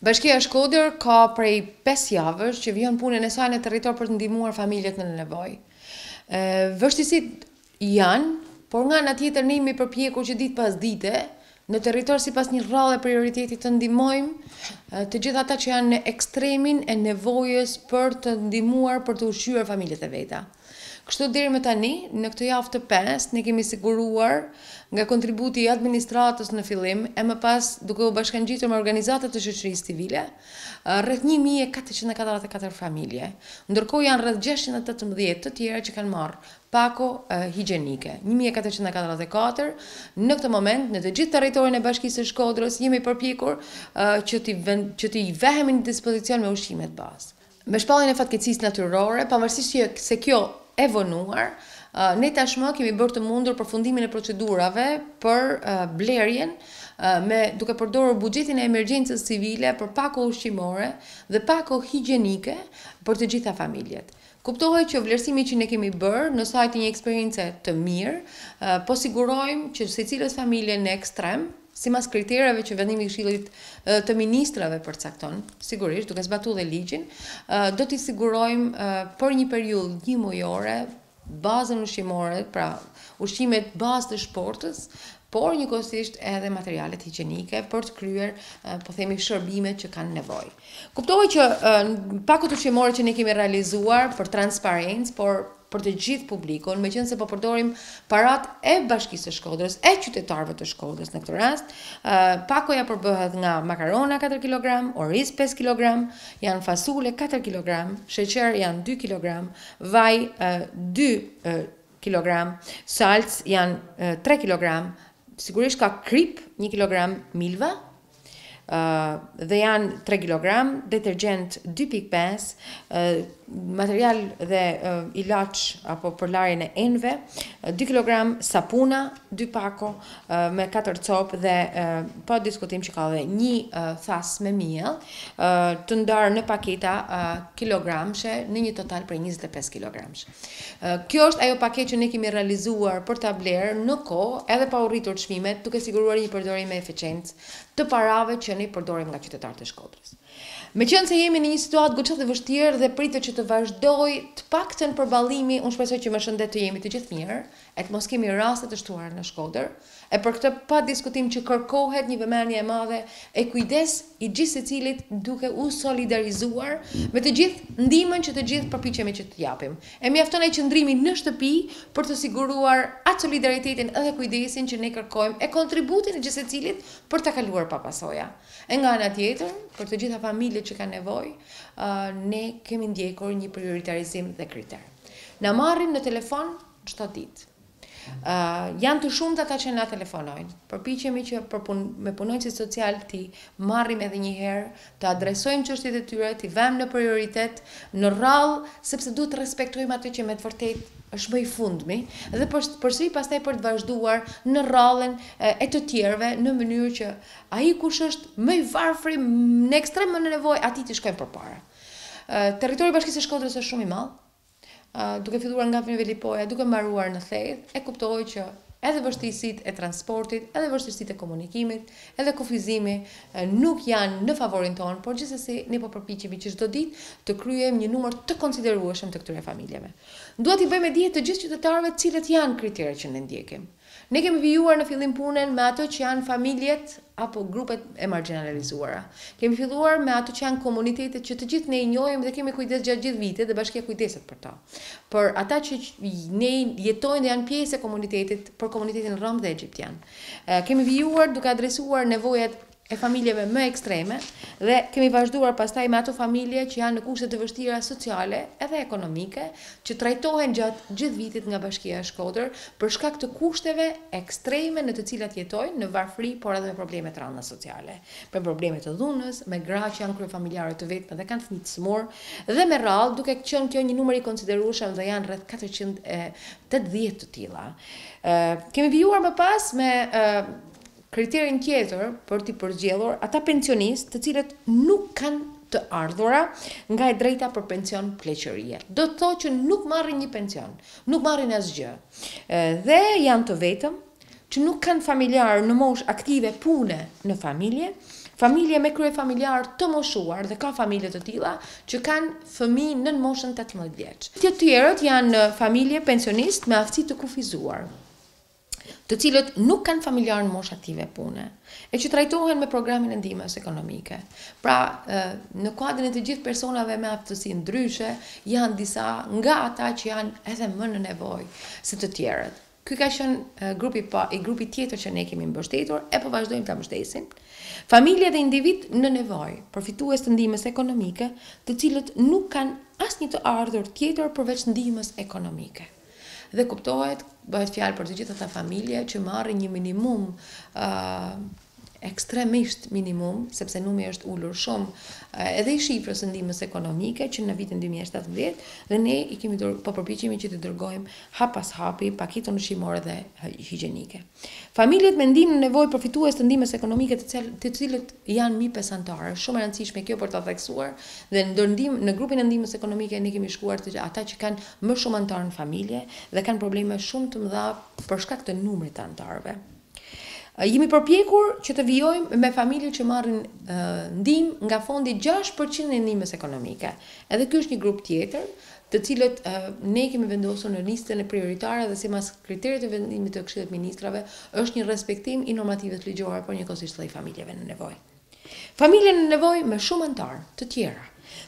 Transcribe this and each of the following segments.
Bashkia Shkodër ka prej pesë javësh që vijon punën e saj në territor për të ndihmuar familjet në nevojë. Vështirësitë janë, por nga ana tjetër ne jemi përpjekur që ditë pas dite në territor sipas një radhe prioriteti të ndihmojmë të gjithë ata që janë në ekstremin e nevojës për të ndihmuar për të ushqyer familjet e veta. Kështu deri më tani, në këtë javë të pestë, ne kemi siguruar nga kontributi i administratës në fillim e më pas duke u bashkangjitur me organizata të shoqërisë civile, rreth një mijë e katërqind e katërdhjetë e katër familje. Ndërkohë janë rreth gjashtëqind e tetëmbëdhjetë të tjera që kanë marrë pako higjienike. Një mijë e katërqind e katërdhjetë e katër në këtë moment në të gjithë territorin e Bashkisë së Shkodrës jemi përpjekur që t'i që t'i vehemi në dispozicion me ushqimet bazë. Me shpalljen e fatkeqësisë natyrore, pavarësisht se kjo e vonuar, ne tashmë kemi bërë të mundur përfundimin e procedurave për blerjen me duke përdorur buxhetin e emergjencës civile për pako ushqimore dhe pako higjienike për të gjitha familjet. Kuptohet që vlerësimi që ne kemi bërë në sajë të një eksperience të mirë, po sigurojmë që secilës familje në ekstrem, simbas kriterave që vendimi i Këshillit të Ministrave përcakton, sigurisht duke zbatu dhe ligjin, do t'i sigurojmë për një periudhë njëmujore bazën ushqimore, pra ushqimet bazë të shportës, por njëkohësisht edhe materialet higjienike për të kryer, po themi, shërbimet që kanë nevojë. Kuptohet që pakot ushqimore që ne kemi realizuar për transparencë, por për të gjithë publikun, meqenëse po përdorim paratë e Bashkisë së Shkodrës, e qytetarëve të Shkodrës në këtë rast, pakoja përbëhet nga makarona 4 kilogram, oriz 5 kilogram, janë fasule 4 kilogram, sheqer janë 2 kilogram, vaj 2 kilogram, salcë janë 3 kilogram, sigurisht ka kripë 1 kilogram, milva dhe janë 3 kilogram, detergjent 2.5, material dhe ilaç apo për larjen e enëve, 2 kilogram sapuna, 2 pako me 4 copë dhe pa diskutim që ka dhe një thas me miell, të ndarë në paketa kilogramshe në një total prej 25 kilogramsh. Kjo është ajo paketë që ne kemi realizuar për ta blerë në kohë edhe pa u rritur çmimet, duke siguruar një përdorim me efiçencë të parave që ne përdorim nga qytetarët e Shkodrës. Meqenëse jemi në një situatë goxha të vështirë dhe pritet që të vazhdojë të paktën përballimi, unë shpresoj që me shëndet të jemi të gjithë mirë, e të mos kemi raste të shtuara në Shkodër, e për këtë pa diskutim që kërkohet një vëmendje e madhe e kujdes i gjithsecilit duke u solidarizuar me të gjithë ndihmën që të gjithë përpiqemi që të japim. E mjafton ai qëndrimi në shtëpi për të siguruar atë solidaritetin dhe kujdesin që ne kërkojmë e kontributin e gjithsecilit për ta kaluar pa pasoja. E nga ana tjetër, për të gjitha familjet që kanë nevojë, ne kemi ndjekur një prioritarizim dhe kriter. Na marrin në telefon çdo ditë. Ë janë të shumtë ata që na telefonojnë. Përpiqemi që për pun, me punonjësit social t'i marrim edhe një herë, të adresojmë çështjet e tyre, t'i vëmë në prioritet në radhë, sepse duhet të respektojmë atë që me të vërtetë është më i fundmi dhe për përsëri pastaj për të vazhduar në radhën e të tjerëve në mënyrë që ai kush është më i varfri në ekstrem më në nevojë atij t'i shkojmë përpara. Territori i Bashkisë së Shkodrës është shumë i madh, duke filluar nga Vinjë Velipoja, duke mbaruar në Theth, e kuptohet që edhe vështirësitë e transportit, edhe vështirësitë e komunikimit, edhe kufizimi nuk janë në favorin tonë, por gjithsesi ne po përpiqemi që çdo ditë të kryejmë një numër të konsiderueshëm të këtyre familjeve. Dua t'i bëj me dije të gjithë qytetarëve cilat janë kriteret që ne ndjekim. Ne kemi vijuar në fillim punën me ato që janë familjet apo grupet e margjinalizuara. Kemi filluar me ato që janë komunitetet që të gjithë ne i njohim dhe kemi kujdes gjatë gjithë vitit dhe bashkia kujdeset për to. Për ata që ne jetojnë dhe janë pjesë e komunitetit, për komunitetin rom dhe egjiptian. Kemi vijuar duke adresuar nevojat e familjeve më ekstreme dhe kemi vazhduar pastaj me ato familje që janë në kushte të vështira sociale edhe ekonomike që trajtohen gjatë gjithë vitit nga Bashkia Shkodër për shkak të kushteve ekstreme në të cilat jetojnë në varfëri por edhe me probleme të rënda sociale me probleme të dhunës me gra që janë kryefamiljare të vetme dhe kanë fëmijë të sëmurë dhe me radhë duke qenë kjo një numër i konsiderueshëm dhe janë rreth 480 të tilla kemi vijuar më pas me Kriterin tjetër për t'i përzgjedhur ata pensionistë të cilët nuk kanë të ardhura nga e drejta për pension pleqërie. Do të thotë që nuk marrin një pension, nuk marrin asgjë dhe janë të vetëm, që nuk kanë familjarë në moshë aktive pune në familje, familje me kryefamiljarë të moshuar dhe ka familje të tilla që kanë fëmijë nën moshën tetëmbëdhjetë vjeç. Të tjerët janë familje pensionistë me aftësi të kufizuar. të cilët nuk kanë familjarë në moshë aktive pune, e që trajtohen me programin e ndihmës ekonomike. Pra, në kuadrin e të gjithë personave me aftësi ndryshe, janë disa nga ata që janë edhe më në nevojë se të tjerët. Ky ka qenë grupi pa, i grupi tjetër që ne kemi mbështetur e po vazhdojmë ta mbështesim. Familje dhe individë në nevojë, përfitues të ndihmës ekonomike, të cilët nuk kanë asnjë të ardhur tjetër përveç ndihmës ekonomike. Dhe kuptohet, bëhet fjalë për të gjithë ata familje që marrin një minimum ekstremisht minimum, sepse numri është ulur shumë edhe i shifrës së ndihmës ekonomike që në vitin 2017 dhe ne i kemi po përpiqemi që t'i dërgojmë hap pas hapi paketën ushqimore dhe higjienike. Familjet me ndihmë në nevojë përfitues të ndihmës ekonomike të cilët janë mbi pesë anëtarë. Është shumë e rëndësishme kjo për ta theksuar dhe në ndihmë në grupin e ndihmës ekonomike ne kemi shkuar te ata që kanë më shumë anëtarë në familje dhe kanë probleme shumë të mëdha për shkak të numrit të anëtarëve. Jemi përpjekur që të vijojmë me familje që marrin ndihmë nga fondi 6% i ndihmës ekonomike. Edhe ky është një grup tjetër, të cilët ne kemi vendosur në listën e prioritare dhe sipas kriteret e vendimit të Këshillit të Ministrave, është një respektim i normativës ligjore, por njëkohësisht dhe i familjeve në nevojë. Familje në nevojë me shumë anëtarë të tjera,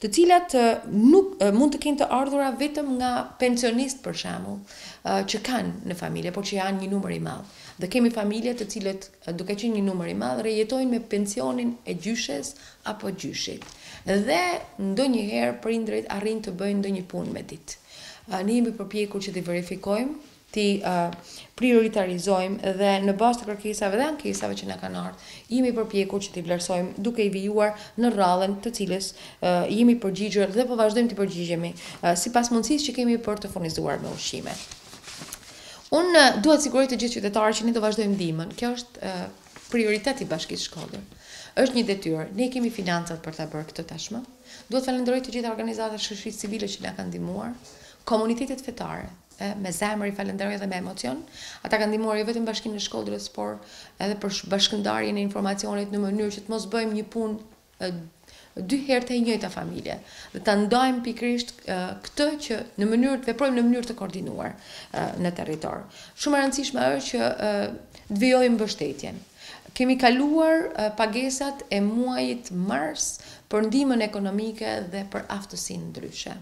të cilat nuk mund të kenë të ardhura vetëm nga pensionistë për shembull, që kanë në familje, por që janë një numër i madh. Dhe kemi familje të cilat duke qenë një numër i madh, jetojnë me pensionin e gjyshes apo gjyshit. Dhe ndonjëherë prindërit arrijnë të bëjnë ndonjë punë me ditë. Ne jemi përpjekur që t'i verifikojmë, t'i prioritarizojmë dhe në bazë të kërkesave dhe ankesave që na kanë ardhur, jemi përpjekur që t'i vlerësojmë duke i vijuar në radhën të cilës jemi përgjigjur dhe po vazhdojmë t'i përgjigjemi sipas mundësisë që kemi për të furnizuar me ushqime. Unë duhet t'i siguroj të gjithë qytetarët që ne do vazhdojmë ndihmën. Kjo është prioritet i Bashkisë Shkodër. Është një detyrë. Ne i kemi financat për ta bërë këtë tashmë. Duhet të falenderoj të gjitha organizatat shoqërisë civile që na kanë ndihmuar, komunitetet fetare, e, me zemër i falenderoj dhe me emocion. Ata kanë ndihmuar jo vetëm Bashkinë e Shkodrës, por edhe për bashkëndarjen e informacionit në mënyrë që të mos bëjmë një punë dy herë te e njëjta familje dhe ta ndajmë pikërisht këtë që në mënyrë të veprojmë në mënyrë të koordinuar në territor. Shumë e rëndësishme është që të vijojmë mbështetjen. Kemi kaluar pagesat e muajit mars për ndihmën ekonomike dhe për aftësinë ndryshe.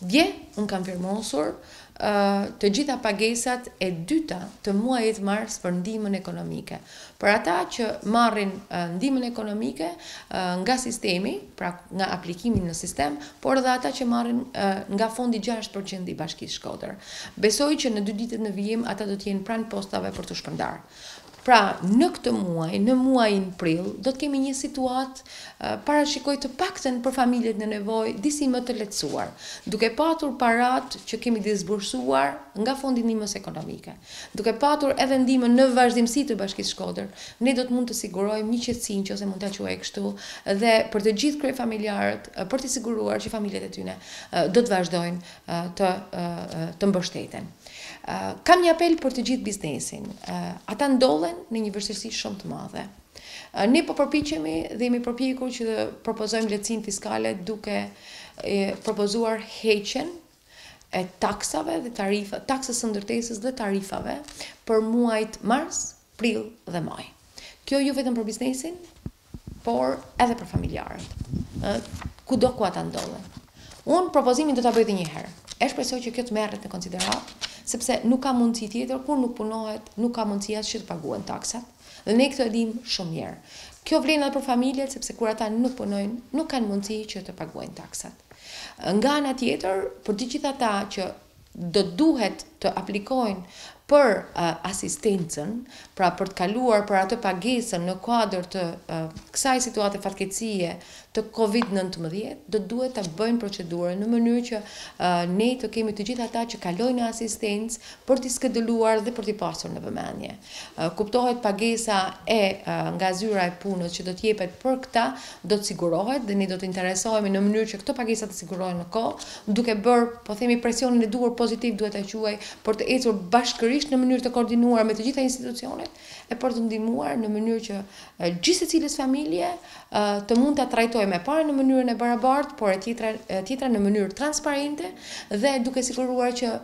Dje unë kam firmosur të gjitha pagesat e dyta të muajit mars për ndihmën ekonomike. Për ata që marrin ndihmën ekonomike nga sistemi, pra nga aplikimi në sistem, por edhe ata që marrin nga fondi gjashtë për qind i Bashkisë Shkodër. Besoj që në dy ditët në vijim ata do të jenë pranë postave për t'u shpërndarë. Pra, në këtë muaj, në muajin prill, do të kemi një situatë, parashikoj të paktën për familjet në nevojë, disi më të lehtësuar. Duke patur paratë që kemi disbursuar nga Fondi i Ndihmës Ekonomike, duke patur edhe ndihmën në vazhdimësi të Bashkisë Shkodër, ne do të mund të sigurojmë një qetësi, nëse mund ta quaj kështu, dhe për të gjithë kryefamiljarët, për t'i siguruar që familjet e tyre do të vazhdojnë të të mbështeten. Kam një apel për të gjithë biznesin. Ata ndodhen në një vështirësi shumë të madhe. Ne po përpiqemi dhe jemi përpjekur që të propozojmë lehtësinë fiskale duke propozuar heqjen e taksave dhe tarifave, taksës së ndërtesës dhe tarifave për muajt mars, prill dhe maj. Kjo jo vetëm për biznesin, por edhe për familjarët, ë kudo ku ata ndodhen. Unë propozimin do ta bëj dhe një herë. E shpresoj që kjo të merret në konsideratë, sepse nuk ka mundësi tjetër kur nuk punohet, nuk ka mundësi as që të paguhen taksat. Dhe ne këtë e dimë shumë mirë. Kjo vlen edhe për familjet, sepse kur ata nuk punojnë, nuk kanë mundësi që të paguajnë taksat. Nga ana tjetër, për të gjithë ata që do të duhet të aplikojnë për asistencën, pra për të kaluar për atë pagesën në kuadër të kësaj situate fatkeqësie të Covid nëntëmbëdhjetë, do të duhet të bëjnë procedurën në mënyrë që ne të kemi të gjithë ata që kalojnë në asistencë për t'i skeduluar dhe për t'i pasur në vëmendje. Kuptohet pagesa e nga zyra e punës që do të jepet për këta, do të sigurohet dhe ne do të interesohemi në mënyrë që këto pagesa të sigurohen në kohë, duke bërë, po themi, presionin e duhur pozitiv, duhet ta quaj, për të ecur bashkërisht në mënyrë të koordinuar me të gjitha institucionet e për të ndihmuar në mënyrë që gjithsecilës familje të mund ta trajtojë e para në mënyrën e barabartë, por e tjetra e tjetra në mënyrë transparente dhe duke siguruar që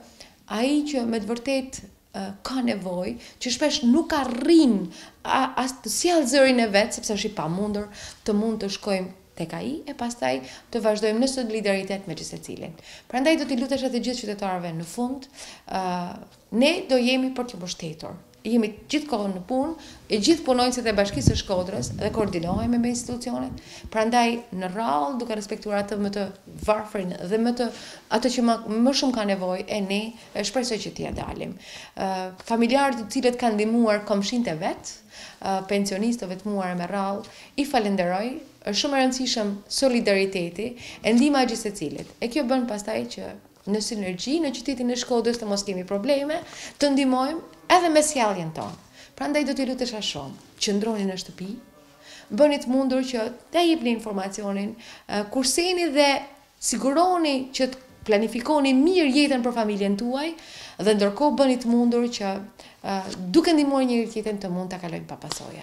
ai që me të vërtetë ka nevojë, që shpesh nuk arrin as të sjellë zërin e vet sepse është i pamundur të mund të shkojmë tek ai e pastaj të vazhdojmë në solidaritet me gjithsecilin. Prandaj do t'i lutesha të gjithë qytetarëve në fund, ë ne do jemi për të mbështetur. Jemi gjithë kohën në punë, e gjithë punonjësit të Bashkisë së Shkodrës dhe koordinohemi me institucionet. Prandaj në radhë duke respektuar atë më të varfrin dhe më të atë që më, më shumë ka nevojë e ne E shpresoj që t'ia dalim. Familjarët të cilët kanë ndihmuar komshinjtë e vet, pensionistë të vetmuar e me radhë, i falënderoj, është shumë e rëndësishëm solidariteti e ndihma e gjithsecilit. E kjo bën pastaj që në sinergji në qytetin e Shkodrës të mos kemi probleme, të ndihmojmë edhe me sjelljen tonë. Prandaj do t'i lutesha shumë, qëndroni në shtëpi, bëni të mundur që ta jepni informacionin, kurseni dhe siguroni që të planifikoni mirë jetën për familjen tuaj dhe ndërkohë bëni të mundur që duke ndihmuar njëri-tjetrin të mund ta kalojmë pa pasoja.